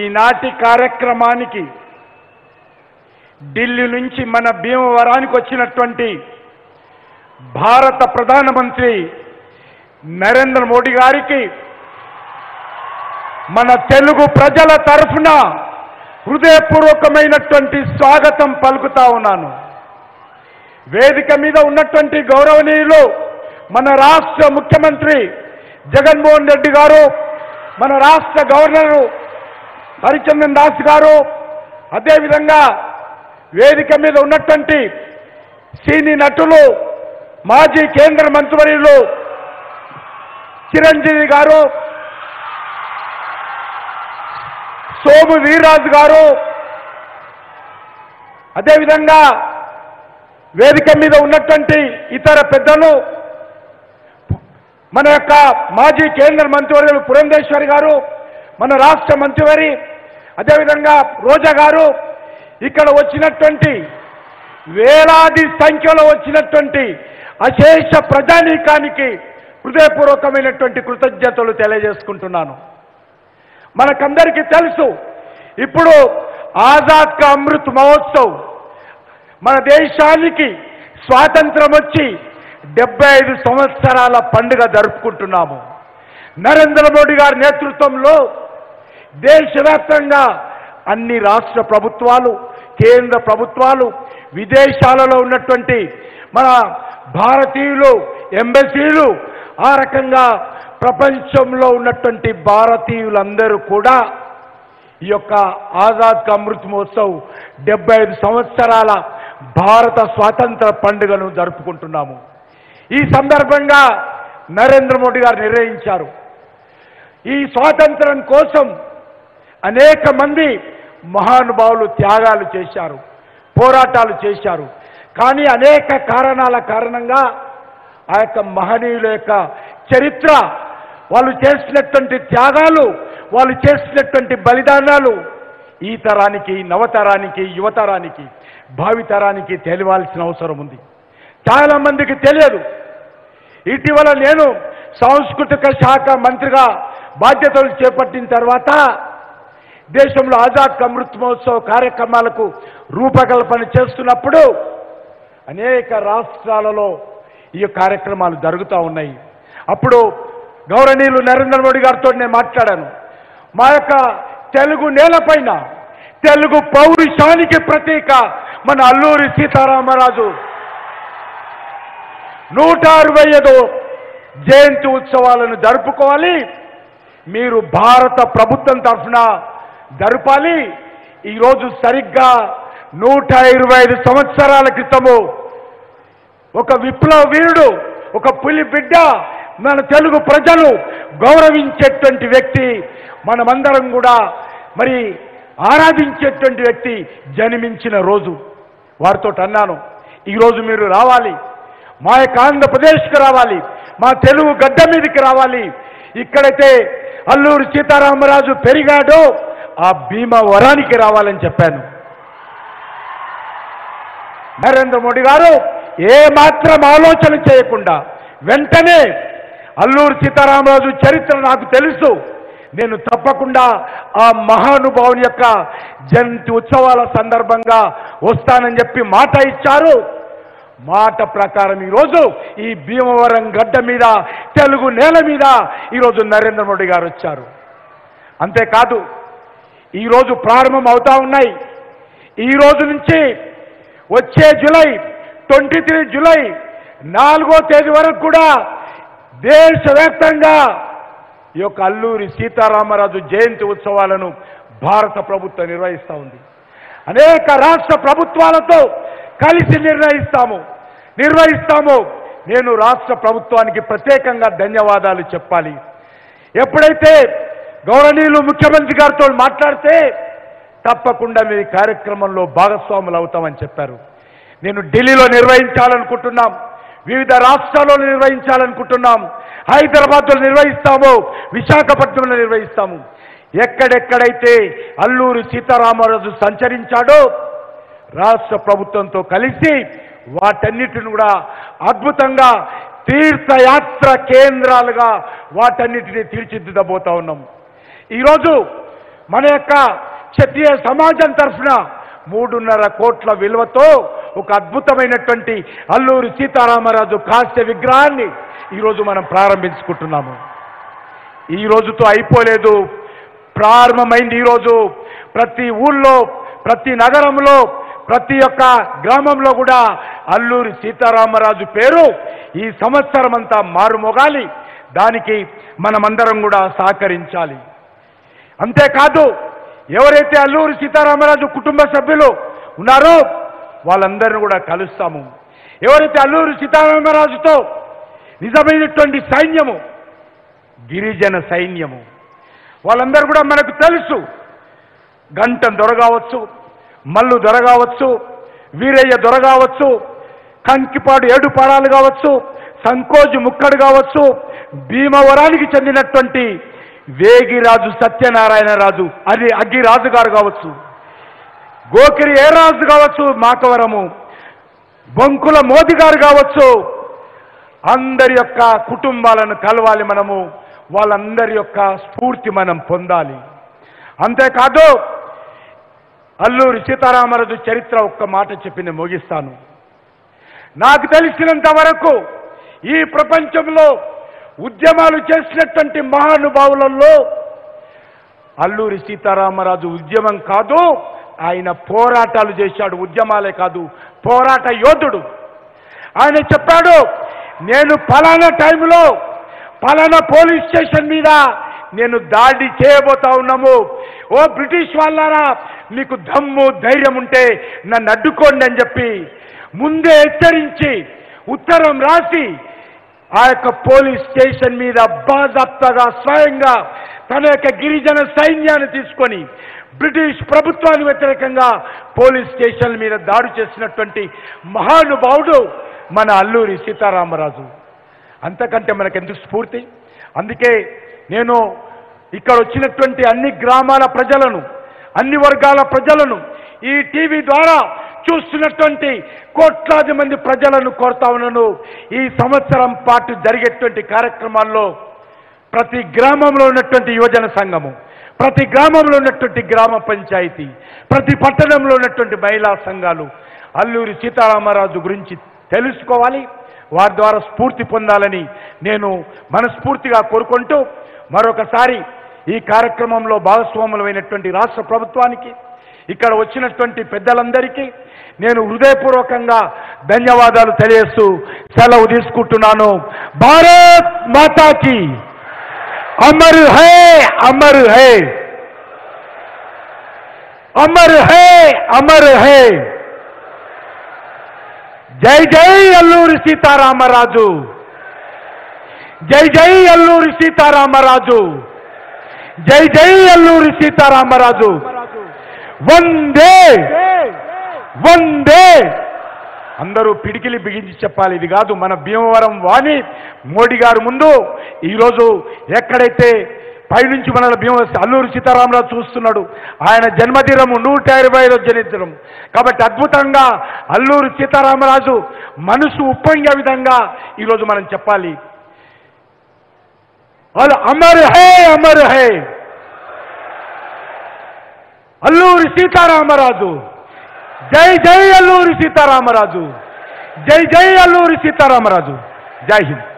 ఈనాటి కార్యక్రమానికి ఢిల్లీ నుంచి మన భీమవరానికి వచ్చినటువంటి భారత ప్రధానమంత్రి నరేంద్ర మోడీ గారికి మన తెలుగు ప్రజల తరఫున హృదయపూర్వకమైనటువంటి స్వాగతం పలుకుతా ఉన్నాను. వేదిక మీద ఉన్నటువంటి గౌరవనీయులు మన రాష్ట్ర ముఖ్యమంత్రి జగన్మోహన్ రెడ్డి గారు మన రాష్ట్ర గవర్నరు హరిచందన్ దాస్ గారు అదేవిధంగా వేదిక మీద ఉన్నటువంటి సీని నటులు మాజీ కేంద్ర మంత్రివర్యులు చిరంజీవి గారు సోము వీర్రాజు గారు అదేవిధంగా వేదిక మీద ఉన్నటువంటి ఇతర పెద్దలు మన యొక్క మాజీ కేంద్ర మంత్రివర్యులు పురంధేశ్వరి గారు మన రాష్ట్ర మంత్రివరి అదేవిధంగా రోజా గారు ఇక్కడ వచ్చినటువంటి వేలాది సంఖ్యలో వచ్చినటువంటి అశేష ప్రజానీకానికి హృదయపూర్వకమైనటువంటి కృతజ్ఞతలు తెలియజేసుకుంటున్నాను. మనకందరికీ తెలుసు ఇప్పుడు ఆజాద్ కా అమృత్ మహోత్సవ్ మన దేశానికి స్వాతంత్రం వచ్చి డెబ్బై ఐదు సంవత్సరాల పండుగ జరుపుకుంటున్నాము. నరేంద్ర మోడీ గారి నేతృత్వంలో దేశవ్యాప్తంగా అన్ని రాష్ట్ర ప్రభుత్వాలు కేంద్ర ప్రభుత్వాలు విదేశాలలో ఉన్నటువంటి మన భారతీయులు ఎంబసీలు ఆ రకంగా ప్రపంచంలో ఉన్నటువంటి భారతీయులందరూ కూడా ఈ యొక్క ఆజాద్ కా అమృత్ మహోత్సవ్ డెబ్బై ఐదు సంవత్సరాల భారత స్వాతంత్ర పండుగను జరుపుకుంటున్నాము. ఈ సందర్భంగా నరేంద్ర మోడీ గారు నిర్ణయించారు. ఈ స్వాతంత్రం కోసం అనేక మంది మహానుభావులు త్యాగాలు చేశారు పోరాటాలు చేశారు. కానీ అనేక కారణాల కారణంగా ఆ యొక్క మహనీయుల యొక్క చరిత్ర వాళ్ళు చేసినటువంటి త్యాగాలు వాళ్ళు చేసినటువంటి బలిదానాలు ఈ తరానికి నవతరానికి యువతరానికి భావితరానికి తెలియాల్సిన అవసరం ఉంది. చాలామందికి తెలియదు. ఇటీవల నేను సాంస్కృతిక శాఖ మంత్రిగా బాధ్యతలు చేపట్టిన తర్వాత దేశంలో ఆజాద్ అమృత్ మహోత్సవ కార్యక్రమాలకు రూపకల్పన చేస్తున్నప్పుడు అనేక రాష్ట్రాలలో ఈ కార్యక్రమాలు జరుగుతూ ఉన్నాయి. అప్పుడు గౌరవనీయులు నరేంద్ర మోడీ గారితో నేను మాట్లాడాను. మా యొక్క తెలుగు నేలపైన తెలుగు పౌరుషానికి ప్రతీక మన అల్లూరి సీతారామరాజు నూట అరవై ఐదు జయంతి ఉత్సవాలను జరుపుకోవాలి. మీరు భారత ప్రభుత్వం తరఫున జరపాలి. ఈరోజు సరిగ్గా నూట ఇరవై ఐదు సంవత్సరాల క్రితము ఒక విప్లవ వీరుడు ఒక పులి బిడ్డ మన తెలుగు ప్రజలు గౌరవించేటువంటి వ్యక్తి మనమందరం కూడా మరి ఆరాధించేటువంటి వ్యక్తి జన్మించిన రోజు. వారితో అన్నాను ఈరోజు మీరు రావాలి. మా యొక్క ఆంధ్రప్రదేశ్కి రావాలి. మా తెలుగు గడ్డ మీదకి రావాలి. ఇక్కడైతే అల్లూరు సీతారామరాజు పెరిగాడో ఆ భీమవరానికి రావాలని చెప్పాను. నరేంద్ర మోడీ గారు ఏ మాత్రం ఆలోచన చేయకుండా వెంటనే అల్లూరు సీతారామరాజు చరిత్ర నాకు తెలుసు. నేను తప్పకుండా ఆ మహానుభావుని యొక్క జయంతి ఉత్సవాల సందర్భంగా వస్తానని చెప్పి మాట ఇచ్చారు. మాట ప్రకారం ఈరోజు ఈ భీమవరం గడ్డ మీద తెలుగు నేల మీద ఈరోజు నరేంద్ర మోడీ గారు వచ్చారు. అంతేకాదు ఈరోజు ప్రారంభం అవుతా ఉన్నాయి. ఈ రోజు నుంచి వచ్చే జూలై ట్వంటీ త్రీ జూలై నాలుగో తేదీ వరకు కూడా దేశవ్యాప్తంగా ఈ యొక్క అల్లూరి సీతారామరాజు జయంతి ఉత్సవాలను భారత ప్రభుత్వం నిర్వహిస్తూ ఉంది. అనేక రాష్ట్ర ప్రభుత్వాలతో కలిసి నిర్ణయిస్తాము. నిర్వహిస్తాము. నేను రాష్ట్ర ప్రభుత్వానికి ప్రత్యేకంగా ధన్యవాదాలు చెప్పాలి. ఎప్పుడైతే గౌరవనీయులు ముఖ్యమంత్రి గారితో మాట్లాడితే తప్పకుండా మీ కార్యక్రమంలో భాగస్వాములు అవుతామని చెప్పారు. నేను ఢిల్లీలో నిర్వహించాలనుకుంటున్నాం. వివిధ రాష్ట్రాల్లో నిర్వహించాలనుకుంటున్నాం. హైదరాబాద్లో నిర్వహిస్తాము. విశాఖపట్నంలో నిర్వహిస్తాము. ఎక్కడెక్కడైతే అల్లూరి సీతారామరాజు సంచరించాడో రాష్ట్ర ప్రభుత్వంతో కలిసి వాటన్నిటిని కూడా అద్భుతంగా తీర్థయాత్ర కేంద్రాలుగా వాటన్నిటిని తీర్చిదిద్దబోతా ఉన్నాం. ఈరోజు మన యొక్క క్షత్రియ సమాజం తరఫున మూడున్నర కోట్ల విలువతో ఒక అద్భుతమైనటువంటి అల్లూరి సీతారామరాజు కాస్య విగ్రహాన్ని ఈరోజు మనం ప్రారంభించుకుంటున్నాము. ఈ రోజుతో అయిపోలేదు. ప్రారంభమైంది ఈరోజు. ప్రతి ఊళ్ళో ప్రతి నగరంలో ప్రతి ఒక్క గ్రామంలో కూడా అల్లూరి సీతారామరాజు పేరు ఈ సంవత్సరం అంతా మారుమోగాలి. దానికి మనమందరం కూడా సహకరించాలి. అంతేకాదు ఎవరైతే అల్లూరి సీతారామరాజు కుటుంబ సభ్యులు ఉన్నారో వాళ్ళందరిని కూడా కలుస్తాము. ఎవరైతే అల్లూరి సీతారామరాజుతో నిజమైనటువంటి సైన్యము గిరిజన సైన్యము వాళ్ళందరూ కూడా మనకు తెలుసు. గంటం దొరగావచ్చు మల్లు దొరగావచ్చు వీరయ్య దొరగావచ్చు కంకిపాడు ఏడుపాడాలు కావచ్చు సంకోజు ముక్కడు కావచ్చు భీమవరానికి చెందినటువంటి వేగిరాజు సత్యనారాయణ రాజు. అది అగ్గిరాజు గారు కావచ్చు. గోకిరి ఏ రాజు కావచ్చు? మాకవరము. బొంకుల మోదీ గారు కావచ్చు. అందరి యొక్క కుటుంబాలను కలవాలి మనము. వాళ్ళందరి యొక్క స్ఫూర్తి మనం పొందాలి. అంతేకాదు అల్లూరి సీతారామరాజు చరిత్ర ఒక్క మాట చెప్పింది ముగిస్తాను. నాకు తెలిసినంత వరకు ఈ ప్రపంచంలో ఉద్యమాలు చేసినటువంటి మహానుభావులలో అల్లూరి సీతారామరాజు ఉద్యమం కాదు ఆయన పోరాటాలు చేశాడు ఉద్యమాలే కాదు పోరాట యోధుడు. ఆయన చెప్పాడు నేను ఫలానా టైంలో ఫలానా పోలీస్ స్టేషన్ మీద నేను దాడి చేయబోతా ఉన్నాము. ఓ బ్రిటిష్ వాళ్ళారా మీకు దమ్ము ధైర్యం ఉంటే నన్ను అడ్డుకోండి అని చెప్పి ముందే హెచ్చరించి ఉత్తరం రాసి ఆ యొక్క పోలీస్ స్టేషన్ మీద బాధప్తగా స్వయంగా తన యొక్క గిరిజన సైన్యాన్ని తీసుకొని బ్రిటిష్ ప్రభుత్వానికి వ్యతిరేకంగా పోలీస్ స్టేషన్ల మీద దాడి చేసినటువంటి మహానుభావుడు మన అల్లూరి సీతారామరాజు. అంతకంటే మనకెందుకు స్ఫూర్తి? అందుకే నేను ఇక్కడ వచ్చినటువంటి అన్ని గ్రామాల ప్రజలను అన్ని వర్గాల ప్రజలను ఈ టీవీ ద్వారా చూస్తున్నటువంటి కోట్లాది మంది ప్రజలను కోరుతా ఉన్నాను. ఈ సంవత్సరం పాటు జరిగేటువంటి కార్యక్రమాల్లో ప్రతి గ్రామంలో ఉన్నటువంటి యువజన సంఘము ప్రతి గ్రామంలో ఉన్నటువంటి గ్రామ పంచాయతీ ప్రతి పట్టణంలో ఉన్నటువంటి మహిళా సంఘాలు అల్లూరి సీతారామరాజు గురించి తెలుసుకోవాలి. వారి ద్వారా స్ఫూర్తి పొందాలని నేను మనస్ఫూర్తిగా కోరుకుంటూ మరొకసారి ఈ కార్యక్రమంలో భాగస్వాములమైనటువంటి రాష్ట్ర ప్రభుత్వానికి ఇక్కడ వచ్చినటువంటి పెద్దలందరికీ నేను హృదయపూర్వకంగా ధన్యవాదాలు తెలియస్తూ సెలవు తీసుకుంటున్నాను. భారత్ మాతాకి. అమర్ హై అమర్ హై. అమర్ హై అమర్ హై. జై జై అల్లూరి సీతారామరాజు. జై జై అల్లూరి సీతారామరాజు. జై జై అల్లూరి సీతారామరాజు. వందే. వందే! అందరూ పిడికిలి బిగించి చెప్పాలి. ఇది కాదు మన భీమవరం వాణి మోడీ గారు ముందు ఈరోజు ఎక్కడైతే పైనుంచి మనల్ని భీమ అల్లూరు సీతారామరాజు చూస్తున్నాడు ఆయన జన్మదినము నూట ఇరవై ఐదో జన్మదినం. కాబట్టి అద్భుతంగా అల్లూరు సీతారామరాజు మనసు ఉప్పొంగే విధంగా ఈరోజు మనం చెప్పాలి. వాళ్ళు అమర్ హే అమర్ హే! అల్లూరి సీతారామరాజు! జై జై అల్లూరి సీతారామరాజు జై జై అల్లూరి సీతారామరాజు జై హింద్